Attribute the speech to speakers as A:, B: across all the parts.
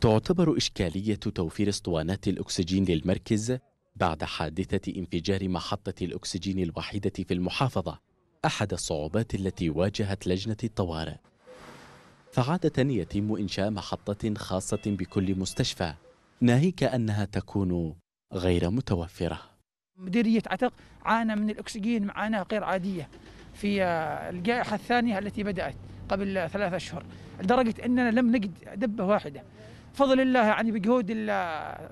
A: تعتبر إشكالية توفير اسطوانات الأكسجين للمركز بعد حادثة انفجار محطة الأكسجين الوحيدة في المحافظة أحد الصعوبات التي واجهت لجنة الطوارئ. فعادة يتم إنشاء محطة خاصة بكل مستشفى ناهيك أنها تكون غير متوفرة.
B: مديرية عتق عانى من الأكسجين معاناة غير عادية في الجائحة الثانية التي بدأت قبل ثلاثة أشهر لدرجة أننا لم نجد دبة واحدة. فضل الله يعني بجهود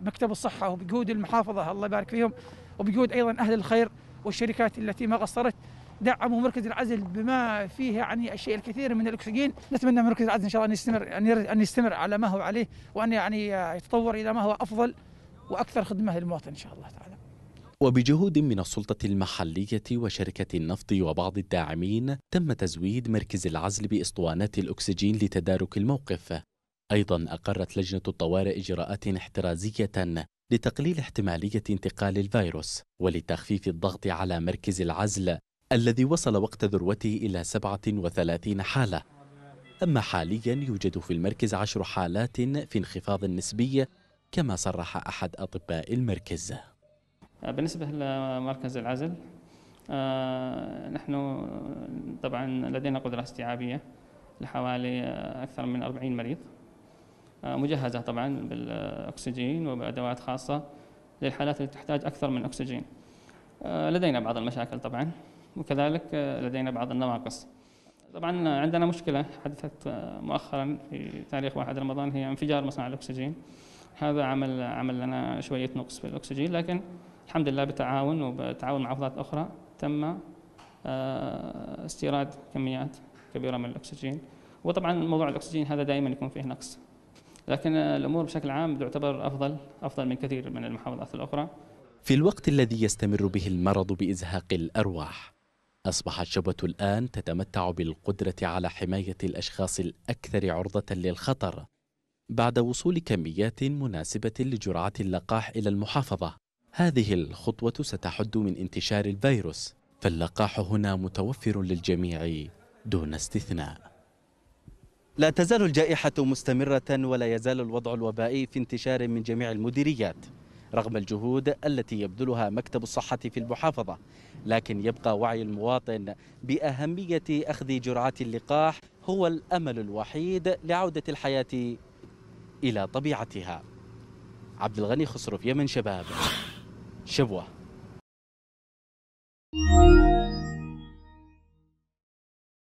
B: مكتب الصحة وبجهود المحافظة الله يبارك فيهم وبجهود أيضا أهل الخير والشركات التي ما قصرت. دعموا مركز العزل بما فيه يعني الشيء الكثير من الأكسجين. نتمنى مركز العزل إن شاء الله أن يستمر أن يستمر على ما هو عليه وأن يعني يتطور إلى ما هو أفضل وأكثر خدمة للمواطن إن شاء الله تعالى.
A: وبجهود من السلطة المحلية وشركة النفط وبعض الداعمين تم تزويد مركز العزل بإسطوانات الأكسجين لتدارك الموقف. أيضا أقرت لجنة الطوارئ إجراءات احترازية لتقليل احتمالية انتقال الفيروس ولتخفيف الضغط على مركز العزل الذي وصل وقت ذروته إلى 37 حالة. أما حاليا يوجد في المركز عشر حالات في انخفاض نسبي كما صرح أحد أطباء المركز.
C: بالنسبة لمركز العزل آه، نحن طبعا لدينا قدرة استيعابية لحوالي أكثر من 40 مريض. مجهزة طبعا بالأكسجين وبأدوات خاصة للحالات التي تحتاج أكثر من أكسجين. آه، لدينا بعض المشاكل طبعا وكذلك لدينا بعض النواقص. طبعا عندنا مشكلة حدثت مؤخرا في تاريخ 1 رمضان هي انفجار مصنع الأكسجين. هذا عمل عمل لنا شوية نقص في الأكسجين لكن الحمد لله بتعاون وبتعاون مع محافظات أخرى تم آه، استيراد كميات كبيرة من الأكسجين. وطبعا موضوع الأكسجين هذا دائما يكون فيه نقص. لكن الأمور بشكل عام تعتبر أفضل أفضل من كثير من المحافظات الأخرى.
A: في الوقت الذي يستمر به المرض بإزهاق الأرواح أصبحت شبوة الآن تتمتع بالقدرة على حماية الأشخاص الأكثر عرضة للخطر بعد وصول كميات مناسبة لجرعات اللقاح إلى المحافظة. هذه الخطوة ستحد من انتشار الفيروس فاللقاح هنا متوفر للجميع دون استثناء. لا تزال الجائحة مستمرة ولا يزال الوضع الوبائي في انتشار من جميع المديريات رغم الجهود التي يبذلها مكتب الصحة في المحافظة. لكن يبقى وعي المواطن بأهمية أخذ جرعات اللقاح هو الأمل الوحيد لعودة الحياة إلى طبيعتها. عبد الغني خسرو في يمن شباب. شبوة.